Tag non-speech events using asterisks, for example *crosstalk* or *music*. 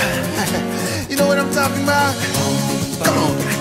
*laughs* you know what I'm talking about? Come on.